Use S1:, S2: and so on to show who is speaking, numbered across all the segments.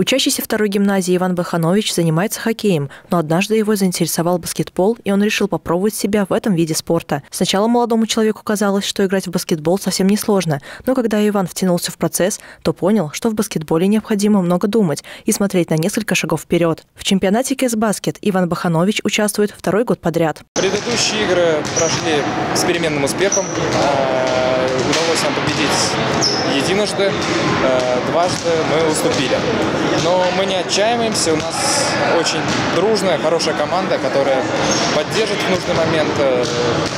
S1: Учащийся второй гимназии Иван Баханович занимается хоккеем, но однажды его заинтересовал баскетбол, и он решил попробовать себя в этом виде спорта. Сначала молодому человеку казалось, что играть в баскетбол совсем несложно, но когда Иван втянулся в процесс, то понял, что в баскетболе необходимо много думать и смотреть на несколько шагов вперед. В чемпионате КС-баскет Иван Баханович участвует второй год подряд.
S2: Предыдущие игры прошли с переменным успехом. Удалось нам победить единожды, а, дважды мы уступили. Но мы не отчаиваемся, у нас очень дружная, хорошая команда, которая поддержит в нужный момент, э,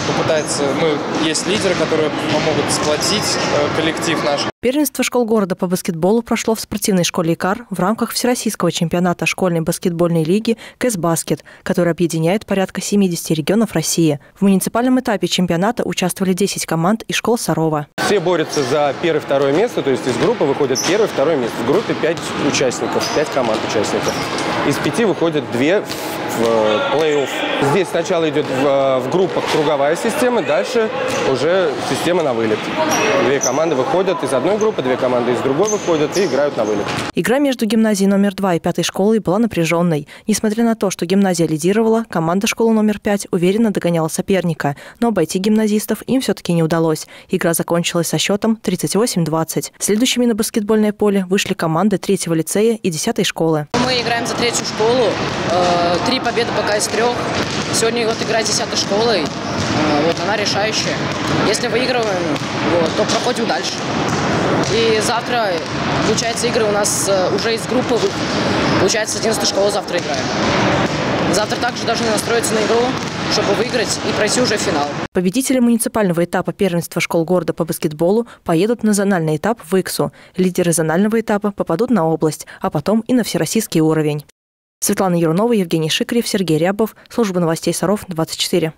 S2: попытается, мы есть лидеры, которые помогут сплотить э, коллектив наш.
S1: Первенство школ города по баскетболу прошло в спортивной школе ИКАР в рамках Всероссийского чемпионата школьной баскетбольной лиги «КСБаскет», который объединяет порядка 70 регионов России. В муниципальном этапе чемпионата участвовали 10 команд и школ Сарова.
S3: Все борются за первое-второе место, то есть из группы выходит первое-второе место. В группе 5 участников, 5 команд участников. Из пяти выходят две в э, плей-офф. Здесь сначала идет в, э, в группах круговая система, дальше уже система на вылет. Две команды выходят из одной группы, две команды из другой выходят и играют на вылет.
S1: Игра между гимназией номер два и пятой школой была напряженной. Несмотря на то, что гимназия лидировала, команда школы номер пять уверенно догоняла соперника, но обойти гимназистов им все-таки не удалось. Игра закончилась со счетом 38-20. Следующими на баскетбольное поле вышли команды третьего лицея и десятой школы.
S4: Мы играем за третью школу. Э, три победы пока из трех. Сегодня вот игра с десятой школой. Э, вот она решающая. Если выигрываем, вот, то проходим дальше. И завтра, получается, игры у нас э, уже из группы. Получается, с 11 школы завтра играем. Завтра также должны настроиться на игру, чтобы выиграть и пройти уже финал.
S1: Победители муниципального этапа первенства школ города по баскетболу поедут на зональный этап в Иксу. Лидеры зонального этапа попадут на область, а потом и на всероссийский уровень. Светлана Юрунова, Евгений Шикарев, Сергей Рябов. Служба новостей Саров, 24.